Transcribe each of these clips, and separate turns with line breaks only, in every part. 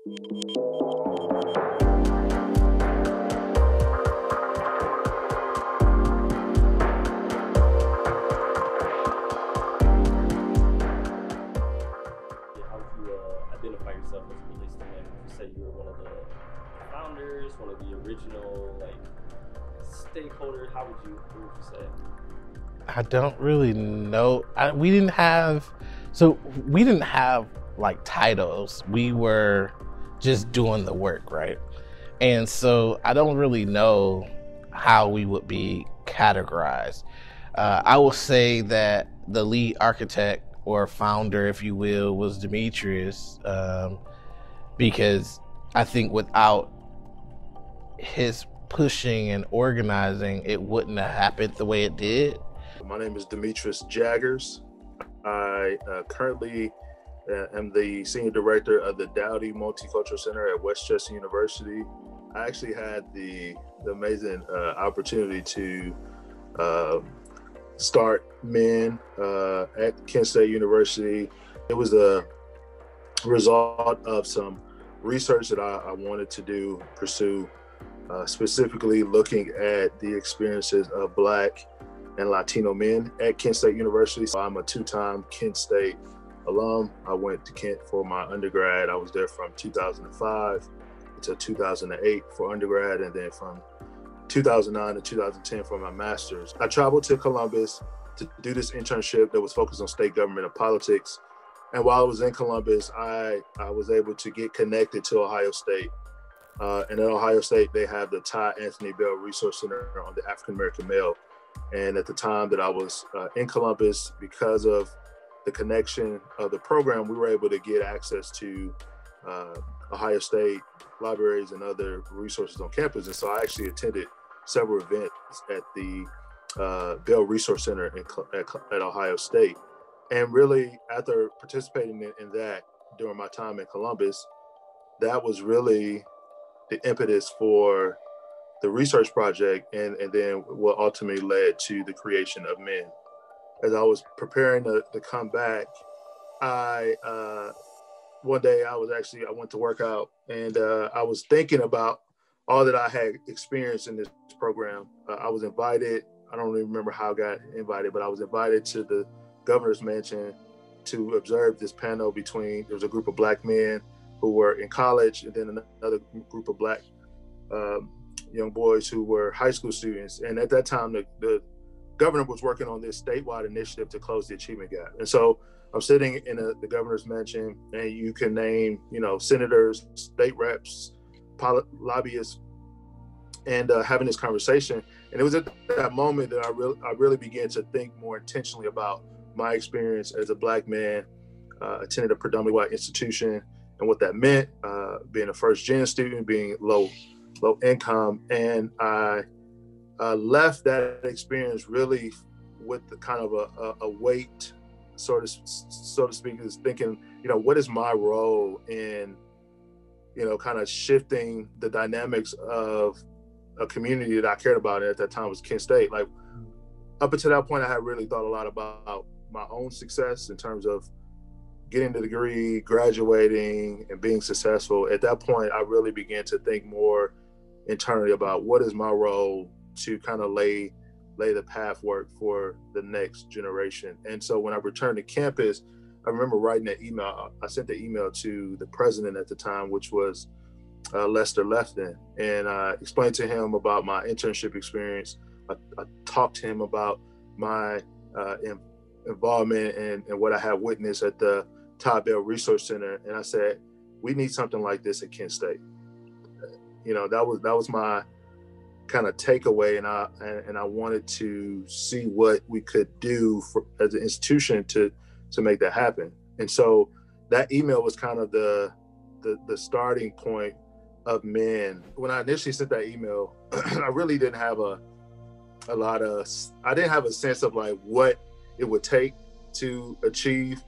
Uh, identify yourself as it relates to? Would you say you were one of the founders, one of the original like stakeholders? How would you what would you say?
I don't really know. I, we didn't have, so we didn't have like titles. We were just doing the work, right? And so I don't really know how we would be categorized. Uh, I will say that the lead architect or founder, if you will, was Demetrius, um, because I think without his pushing and organizing, it wouldn't have happened the way it did.
My name is Demetrius Jaggers. I uh, currently am the senior director of the Dowdy Multicultural Center at West Chester University. I actually had the, the amazing uh, opportunity to uh, start men uh, at Kent State University. It was a result of some research that I, I wanted to do, pursue, uh, specifically looking at the experiences of Black and Latino men at Kent State University. So I'm a two-time Kent State alum. I went to Kent for my undergrad. I was there from 2005 to 2008 for undergrad, and then from 2009 to 2010 for my master's. I traveled to Columbus to do this internship that was focused on state government and politics. And while I was in Columbus, I, I was able to get connected to Ohio State. Uh, and at Ohio State, they have the Todd Anthony Bell Resource Center on the African American male. And at the time that I was uh, in Columbus, because of the connection of the program, we were able to get access to uh, Ohio State libraries and other resources on campus. And so I actually attended several events at the uh, Bell Resource Center in, at, at, Ohio State. And really, after participating in, in that during my time in Columbus, that was really the impetus for the research project and, and then what ultimately led to the creation of men. As I was preparing to, to come back, I uh, one day I was actually I went to work out and uh, I was thinking about all that I had experienced in this program. Uh, I was invited. I don't even remember how I got invited, but I was invited to the governor's mansion to observe this panel between there was a group of black men who were in college and then another group of black um, young boys who were high school students. And at that time, the, the governor was working on this statewide initiative to close the achievement gap. And so I'm sitting in a, the governor's mansion, and you can name, you know, senators, state reps, lobbyists, and uh, having this conversation. And it was at that moment that I really, I really began to think more intentionally about my experience as a black man, uh, attended a predominantly white institution, and what that meant, uh, being a first gen student, being low, low income, and I Uh, left that experience really with the kind of a, a, a weight so to so to speak, is thinking, you know, what is my role in, you know, kind of shifting the dynamics of a community that I cared about at that time was Kent State. Like mm. up until that point, I had really thought a lot about my own success in terms of getting the degree, graduating, and being successful. At that point, I really began to think more internally about what is my role to kind of lay lay the path work for the next generation. And so when I returned to campus, I remember writing an email. I sent the email to the president at the time, which was uh, Lester Lefton, and I explained to him about my internship experience. I, I talked to him about my uh, in, involvement and, and what I had witnessed at the Todd Bell Resource Center, and I said, "We need something like this at Kent State." You know, that was that was my kind of takeaway, and I and, I wanted to see what we could do for, as an institution to to make that happen. And so that email was kind of the the, the starting point of men. When I initially sent that email, I really didn't have a a lot of I didn't have a sense of like what it would take to achieve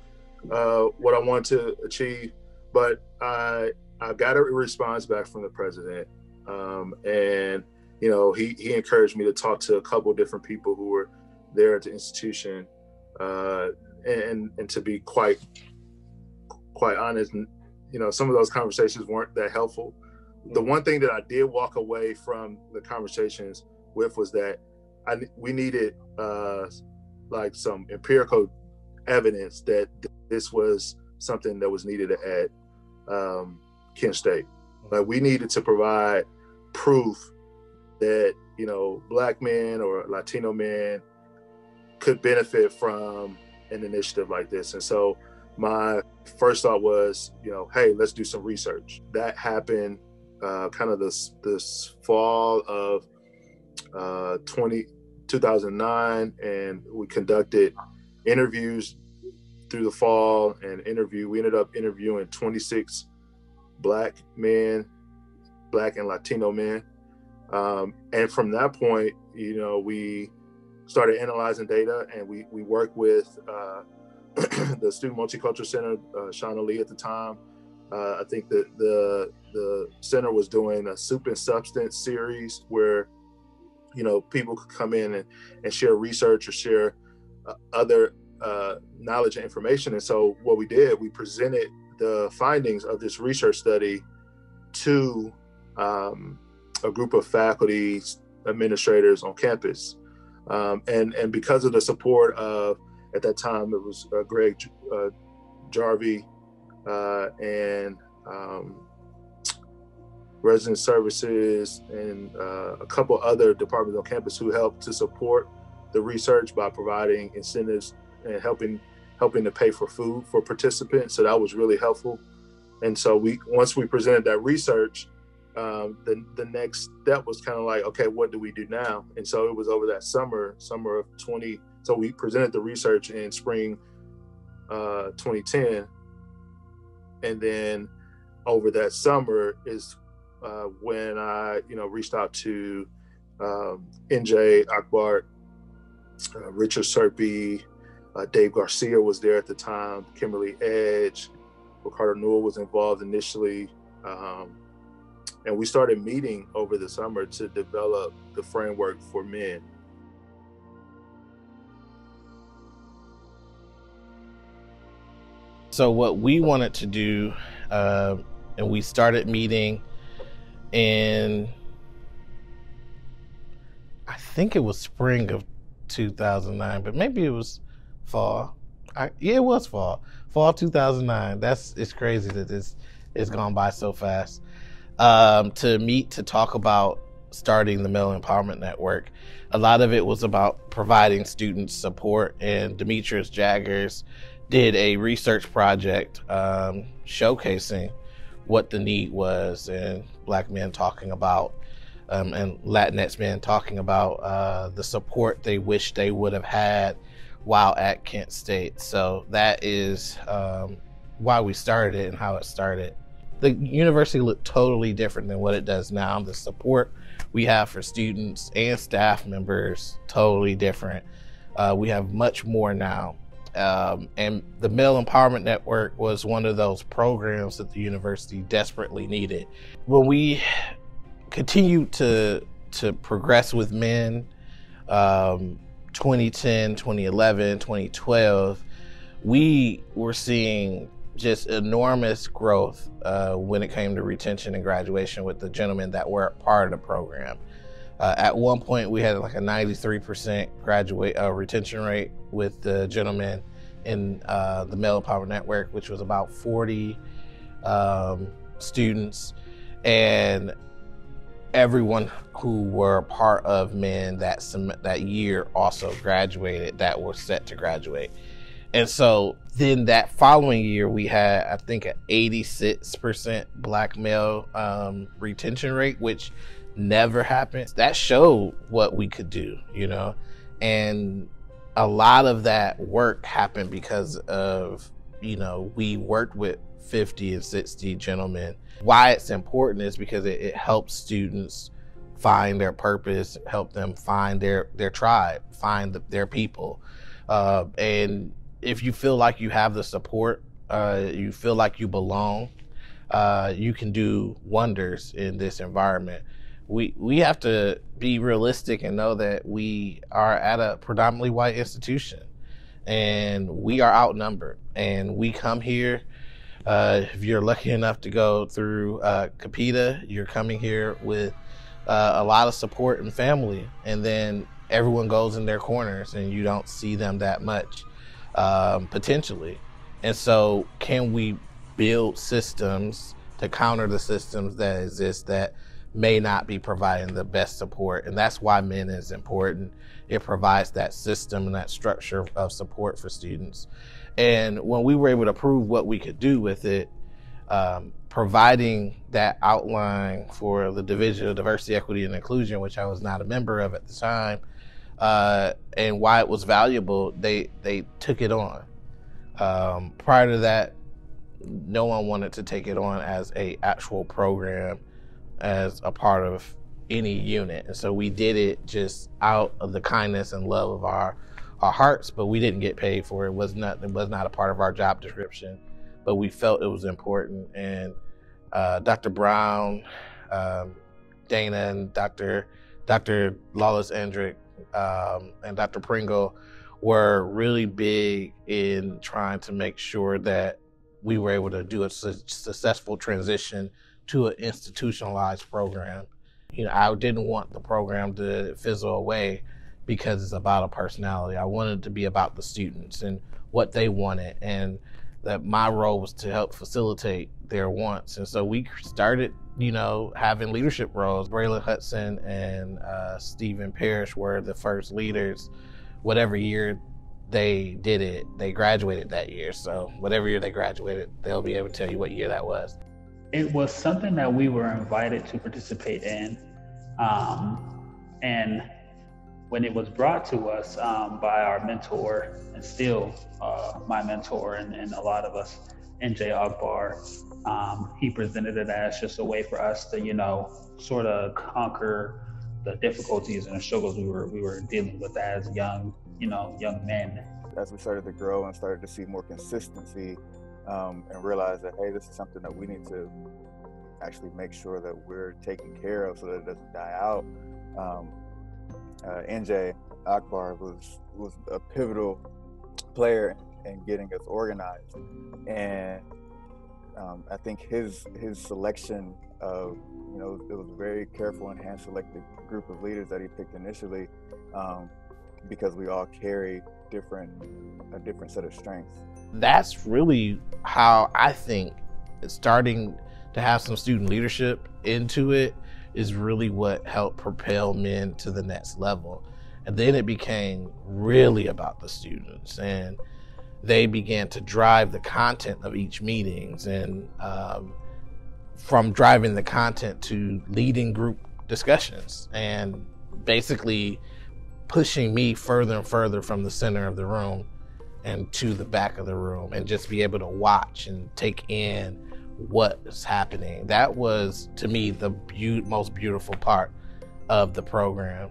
uh, what I wanted to achieve, but I I got a response back from the president, um, and you know, he, he encouraged me to talk to a couple different people who were there at the institution, uh, and and to be quite quite honest, you know, some of those conversations weren't that helpful. The mm. one thing that I did walk away from the conversations with was that I we needed uh, like some empirical evidence that this was something that was needed at um, Kent State. Like we needed to provide proof that you know black men or Latino men could benefit from an initiative like this. And so my first thought was, you know, hey, let's do some research. That happened uh, kind of this this fall of uh, 20, 2009, and we conducted interviews through the fall and interview. We ended up interviewing 26 black men, black and Latino men. Um, and from that point, you know, we started analyzing data and we, we worked with uh, the Student Multicultural Center, uh, Shauna Lee at the time. Uh, I think that the the center was doing a soup and substance series where, you know, people could come in and, and share research or share uh, other uh, knowledge and information. And so what we did, we presented the findings of this research study to um, a group of faculty administrators on campus. Um, and, and because of the support of at that time it was uh, Greg uh, uh, and um, resident services and uh, a couple other departments on campus who helped to support the research by providing incentives and helping helping to pay for food for participants. So that was really helpful. And so we once we presented that research, um, the the next step was kind of like, okay, what do we do now? And so it was over that summer, summer of 20 so we presented the research in spring uh, 2010, and then over that summer is uh, when I, you know, reached out to um, NJ Akbar, uh, Richard Serpy, uh, Dave Garcia was there at the time, Kimberly Edge, Ricardo Newell was involved initially. Um, and we started meeting over the summer to develop the framework for men
So what we wanted to do, uh, and we started meeting in, I think it was spring of 2009, but maybe it was fall. I, yeah, it was fall, fall 2009. That's it's crazy that this it's gone by so fast. Um, to meet to talk about starting the Male Empowerment Network. A lot of it was about providing students support, and Demetrius Jaggers did a research project um, showcasing what the need was and black men talking about um, and Latinx men talking about uh, the support they wish they would have had while at Kent State. So that is um, why we started it and how it started. The university looked totally different than what it does now. The support we have for students and staff members totally different. Uh, we have much more now um, and the Male Empowerment Network was one of those programs that the university desperately needed. When we continued to to progress with men, um, 2010, 2011, 2012, we were seeing just enormous growth uh, when it came to retention and graduation with the gentlemen that were part of the program. Uh, at one point, we had like a 93% graduate uh, retention rate with the gentlemen in uh, the Male Power Network, which was about 40 um, students, and everyone who were part of men that sem- that year also graduated that were set to graduate. And so then that following year, we had, I think, an 86% black male um, retention rate, which never happens. That showed what we could do, you know? And a lot of that work happened because of, you know, we worked with 50 and 60 gentlemen. Why it's important is because it, it helps students find their purpose, help them find their, their tribe, find the, their people. Uh, and if you feel like you have the support, uh, you feel like you belong, uh, you can do wonders in this environment. We we have to be realistic and know that we are at a predominantly white institution, and we are outnumbered. And we come here Uh, if you're lucky enough to go through uh, Kupita, you're coming here with uh, a lot of support and family, and then everyone goes in their corners, and you don't see them that much um, potentially. And so, can we build systems to counter the systems that exist that may not be providing the best support? And that's why men is important. It provides that system and that structure of support for students. And when we were able to prove what we could do with it, um, providing that outline for the Division of Diversity, Equity, and Inclusion, which I was not a member of at the time, uh, and why it was valuable, they they took it on. Um, prior to that, no one wanted to take it on as a actual program, as a part of any unit, and so we did it just out of the kindness and love of our our hearts, but we didn't get paid for it. it was not it was not a part of our job description, but we felt it was important. And uh, Dr. Brown, um, Dana, and Dr. Dr. Lawless Endrick um, and Dr. Pringle were really big in trying to make sure that we were able to do a su- successful transition to an institutionalized program. You know, I didn't want the program to fizzle away because it's about a personality. I wanted it to be about the students and what they wanted, and that my role was to help facilitate their wants. And so we started, you know, having leadership roles. Braylon Hudson and uh, Stephen Parrish were the first leaders. Whatever year they did it, they graduated that year. So whatever year they graduated, they'll be able to tell you what year that was.
It was something that we were invited to participate in. Um, and when it was brought to us um, by our mentor and still uh, my mentor and, and, a lot of us, NJ Akbar, um, he presented it as just a way for us to, you know, sort of conquer the difficulties and the struggles we were we were dealing with as young, you know, young men.
As we started to grow and started to see more consistency, um, and realize that hey, this is something that we need to actually make sure that we're taking care of so that it doesn't die out. Um, uh, NJ Akbar was was a pivotal player in getting us organized, and um, I think his his selection of you know it was a very careful and hand selected group of leaders that he picked initially, um, because we all carry different a different set of strengths.
That's really how I think starting to have some student leadership into it is really what helped propel men to the next level. And then it became really about the students, and they began to drive the content of each meetings, and um, from driving the content to leading group discussions, and basically pushing me further and further from the center of the room and to the back of the room, and just be able to watch and take in what is happening. That was to me the be- most beautiful part of the program.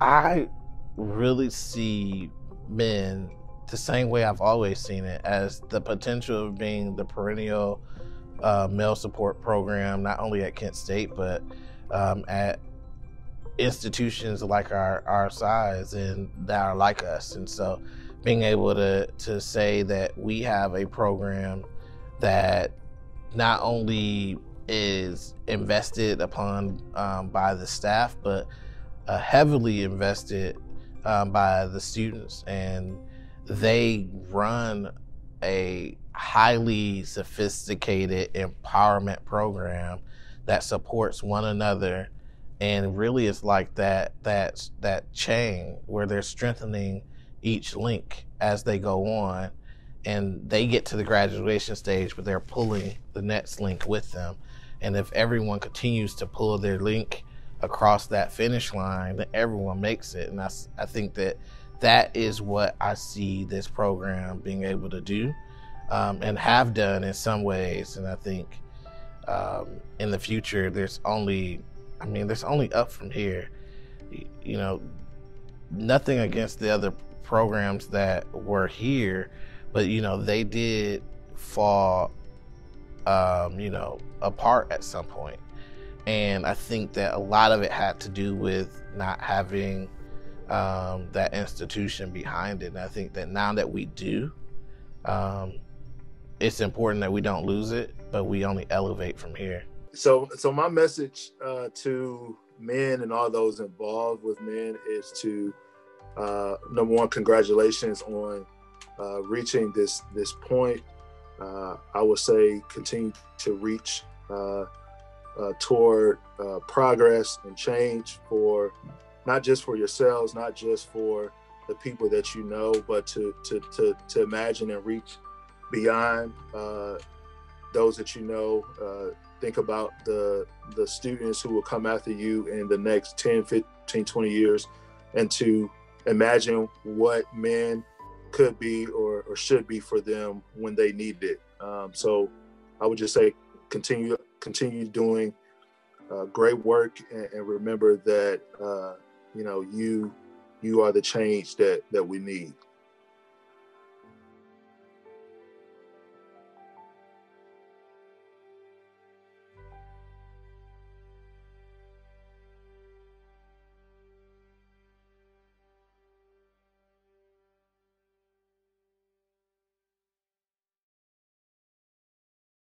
I really see men the same way I've always seen it as the potential of being the perennial uh, male support program, not only at Kent State, but um, at institutions like our, our size and that are like us. And so being able to, to say that we have a program that not only is invested upon um, by the staff, but uh, heavily invested um, by the students. And they run a highly sophisticated empowerment program that supports one another and really it's like that that that chain where they're strengthening each link as they go on and they get to the graduation stage but they're pulling the next link with them. And if everyone continues to pull their link across that finish line then everyone makes it. And I, I think that that is what i see this program being able to do um, and have done in some ways. And i think um, in the future there's only I mean, there's only up from here. You know, nothing against the other programs that were here, but you know, they did fall, um, you know, apart at some point. And I think that a lot of it had to do with not having um, that institution behind it. And I think that now that we do, um, it's important that we don't lose it, but we only elevate from here.
So, so my message uh, to men and all those involved with men is to uh, number one, congratulations on uh, reaching this this point. Uh, I would say continue to reach uh, uh, toward progress and change for not just for yourselves, not just for the people that you know, but to to to, to imagine and reach beyond those that you know think about the the students who will come after you in the next 10 15 20 years and to imagine what men could be or, or should be for them when they need it. Um, so i would just say continue continue doing uh, great work and, and remember that uh, you know you you are the change that that we need